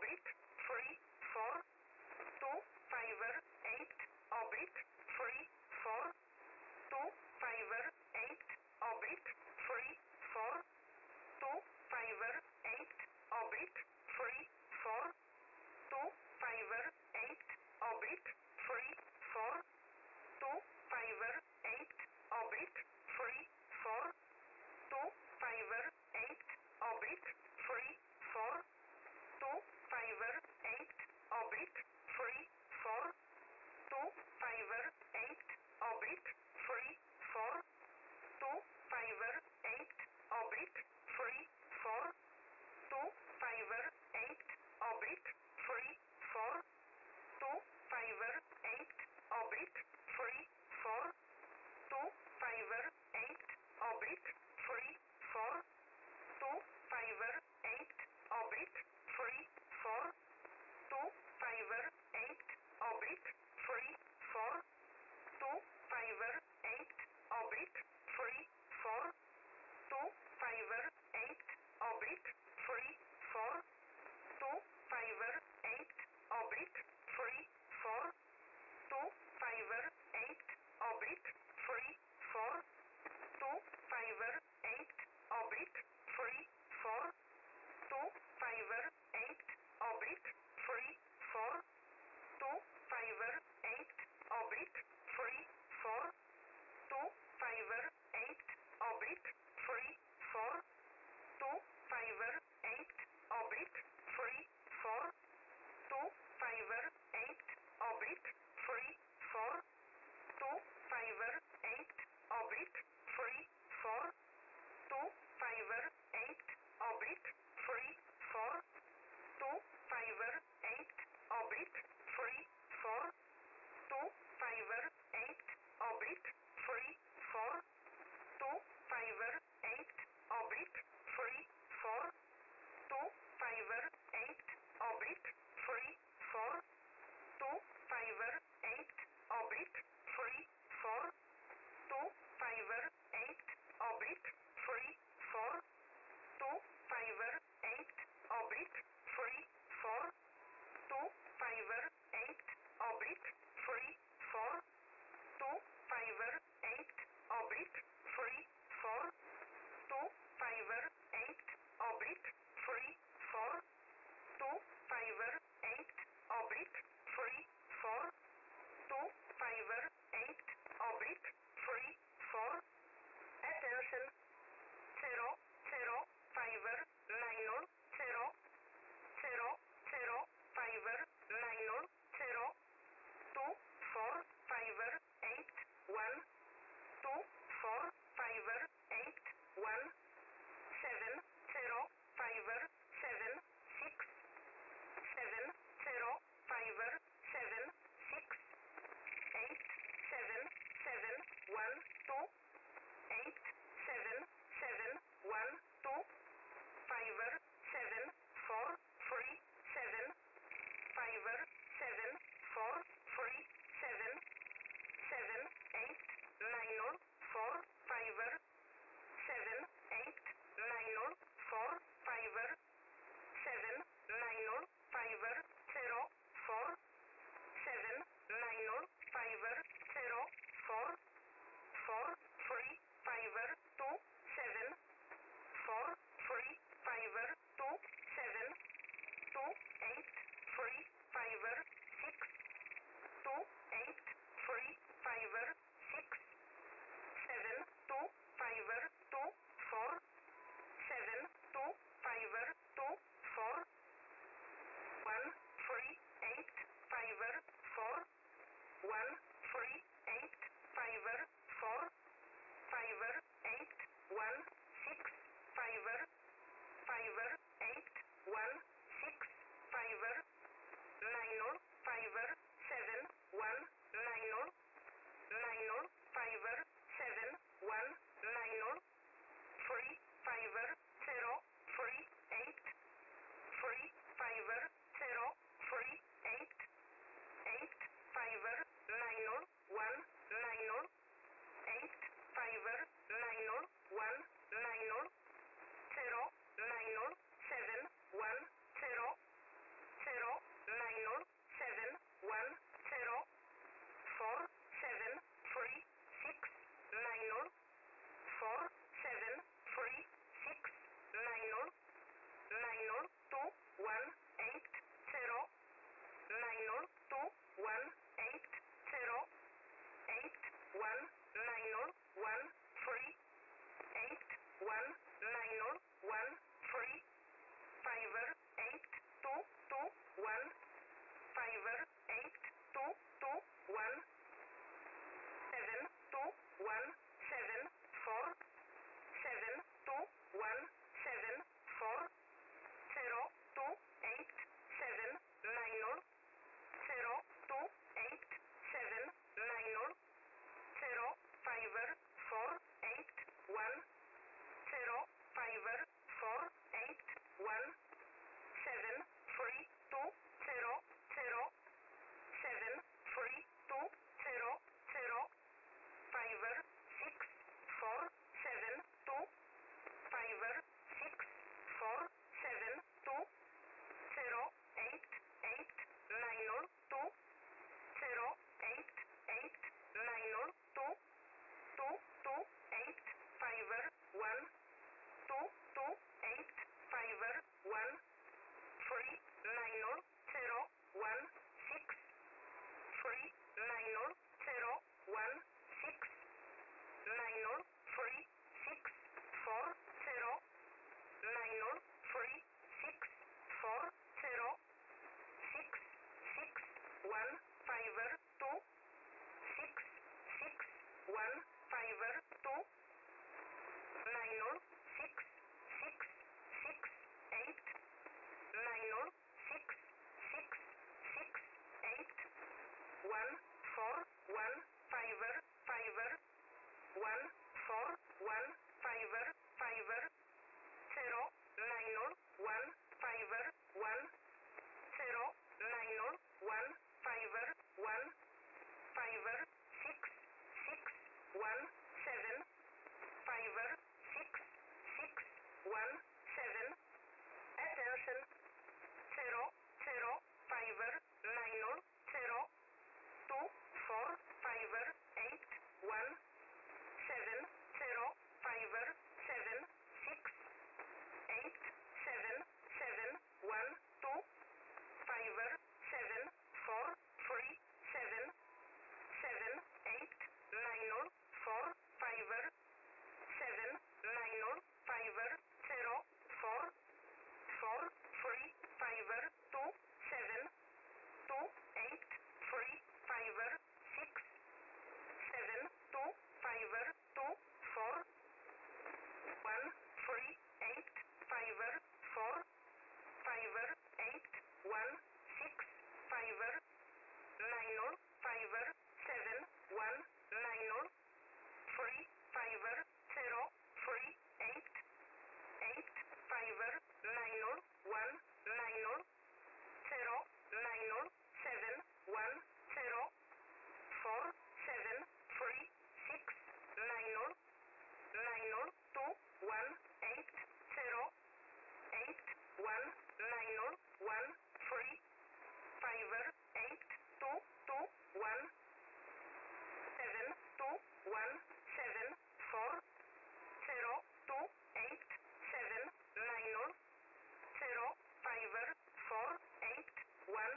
oblique 3 4 2 fiver 8 oblique 3 4 2 fiver 8 oblique 3 4 2 fiver 8 oblique three four two fiver eight oblique three four two fiver eight oblique three four error three four two five eight oblique three four two five eight oblique three four two five eight oblique three four two five eight oblique three four two five eight oblique three four two five eight oblique three four two five for fiber eight five nine zero one nine zero zero nine zero seven one zero zero nine zero seven one zero four seven three six nine zero four seven three six nine zero nine zero two one six four seven two five six four seven two zero eight eight nine zero two zero eight eight nine zero two two two eight five one two two eight five one three nine oh, zero zero one six three nine zero zero one six nine zero three six four zero nine zero three six four zero six six one five two six six one five two nine six six six eight nine six six six eight one four one five five one four one five five zero nine one five one zero nine one five one five six six one seven five six six one seven. Attention zero zero five nine zero two four five eight one seven zero five seven six eight seven seven one two five seven four three seven seven eight nine zero four five seven nine zero five zero four four three five two seven two eight three five six seven two five two four one three eight five four five eight one six five nine zero five seven one nine zero three five zero three eight eight five nine zero one nine zero zero nine zero seven one zero four seven three six nine zero nine zero two one eight zero eight one nine one three five eight two two one seven two one seven four zero two eight seven nine zero zero five four eight one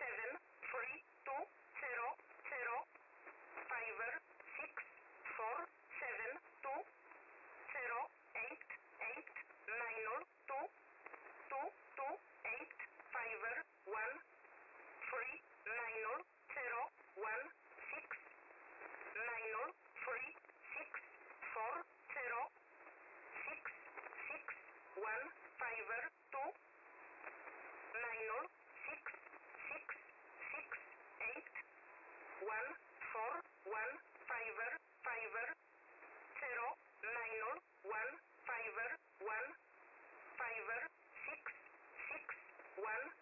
seven three two zero zero five six four seven two zero eight eight nine zero two two two eight five one three nine zero zero one six nine zero three six four zero six six one five two nine zero six six six eight one four one five five zero nine zero one five one five six six one